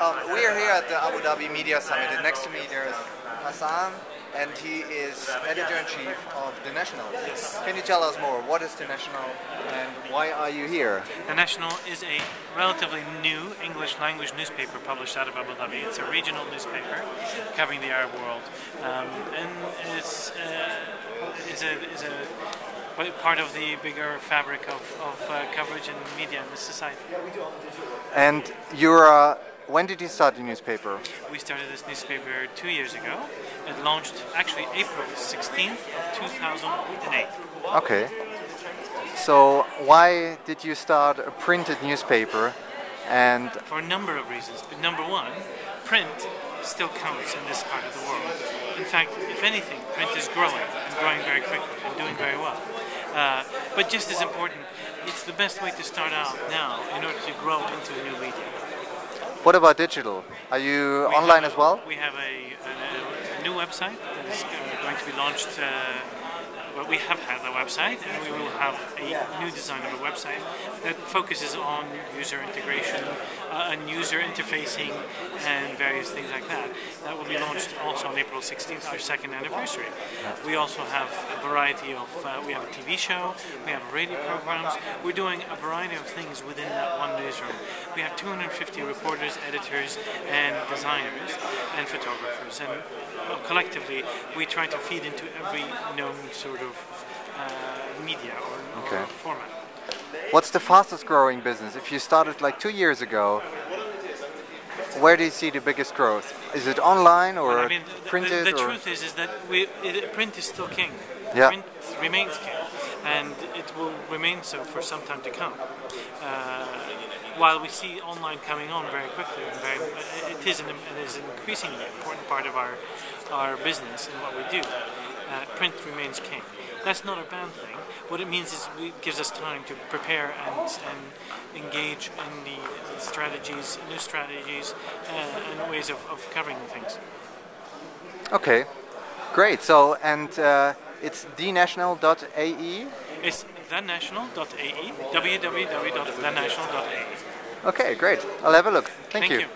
Um, we are here at the Abu Dhabi Media Summit, and next to me there's Hassan, and he is editor-in-chief of The National. Yes. Can you tell us more? What is The National, and why are you here? The National is a relatively new English language newspaper published out of Abu Dhabi. It's a regional newspaper covering the Arab world, um, and it's, uh, is a, is a part of the bigger fabric of, of uh, coverage in media in the society. And you're, uh, when did you start the newspaper? We started this newspaper two years ago. It launched actually April 16th of 2008. Okay. So why did you start a printed newspaper? And for a number of reasons. But number one, print still counts in this part of the world. In fact, if anything, print is growing and growing very quickly and doing very well. Uh, but just as important, it's the best way to start out now in order to grow into a new medium. What about digital? Are you we online a, as well? We have a, a, a new website that is uh, going to be launched. Uh, well, we have had a website, and we will have a new design of a website that focuses on user integration uh, and user interfacing and various things like that. That will be launched also on April 16th, our second anniversary. We also have a variety of, uh, we have a TV show, we have radio programs. We're doing a variety of things within that one newsroom. We have 250 reporters, editors, and designers, and photographers. And collectively, we try to feed into every known sort of uh, media or, okay. or format. What's the fastest growing business? If you started like two years ago, where do you see the biggest growth? Is it online or I mean, the, printed? The, the truth is, is that we, it, print is still king. Yeah. Print remains king, and it will remain so for some time to come. Uh, while we see online coming on very quickly, and very, it is an, it is an increasingly important part of our our business and what we do. Uh, print remains king. That's not a bad thing. What it means is it gives us time to prepare and, and engage in the strategies, new strategies, uh, and ways of, of covering things. Okay, great. So, and uh, it's thenational.ae? It's thenational.ae, www.thenational.ae. Okay, great. I'll have a look. Thank, Thank you. you.